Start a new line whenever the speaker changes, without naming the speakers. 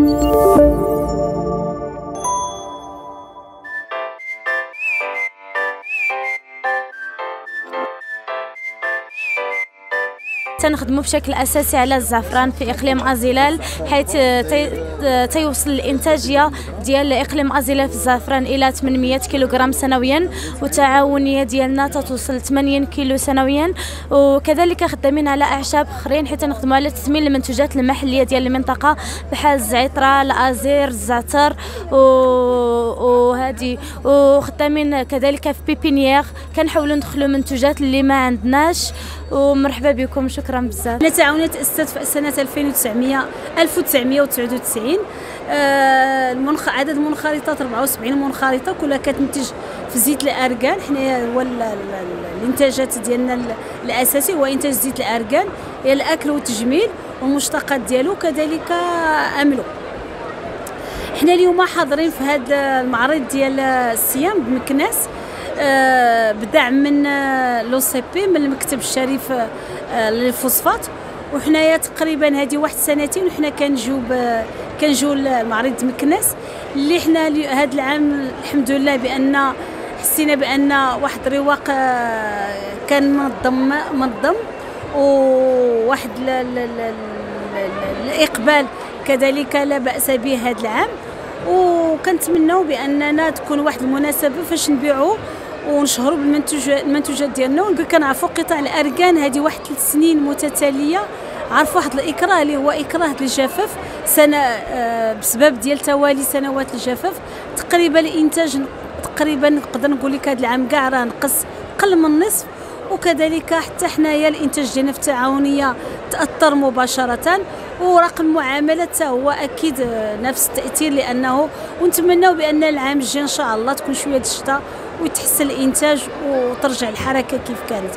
Música تنخدموا بشكل أساسي على الزعفران في إقليم أزيلال حيث تيوصل الإنتاجية ديال إقليم أزيلال في الزعفران إلى 800 كيلوغرام سنويا والتعاونية ديالنا تتوصل 80 كيلو سنويا وكذلك خدامين على أعشاب آخرين حيث نخدموا على تثمين المنتوجات المحلية ديال المنطقة بحال الزعتره الأزير الزعتر وهذه وخدامين كذلك في بيبينيير. كنحاولوا ندخلوا منتوجات اللي ما عندناش. ومرحبا بكم. شكرا بزاف.
تعاونيه تاسست في سنه 2900 1999 آه المنخ عدد المنخرطات 74 منخرطه كلها كتنتج في زيت الاركان حنايا هو الإنتاجات ديالنا الأساسي هو إنتاج زيت الاركان هي الأكل والتجميل والمشتقات ديالو. كذلك أملو. حنا اليوم حاضرين في هذا المعرض ديال الصيام بمكناس آه، بدعم من آه، لو سي بي من المكتب الشريف آه، للفوسفات. وحنايا تقريبا هذه واحد سنتين وحنا كنجيو كنجيو لمعرض مكناس. اللي حنا هذا العام الحمد لله بأن حسينا بأن واحد الرواق كان منظم منظم. وواحد الإقبال كذلك لا بأس به هذا العام. وكنتمناو بأننا تكون واحد المناسبة فاش نبيعوا ونشهروا بالمنتوجات المنتوجات ديالنا. ونقول كنعرفوا قطاع الاركان هذه واحد ثلاث سنين متتالية. عرف واحد الإكراه اللي هو إكراه الجفاف. سنة آه، بسبب ديال توالي سنوات الجفاف. تقريبا الإنتاج تقريبا نقدر نقول لك هذا العام كاع راه نقص قل من النصف. وكذلك حتى حنايا الإنتاج ديالنا في التعاونية تأثر مباشرة ورقم المعامله حتى هو أكيد نفس التأثير لأنه ونتمناو بأن العام الجاي إن شاء الله تكون شوية الشتاء ويتحسن الإنتاج وترجع الحركة كيف كانت.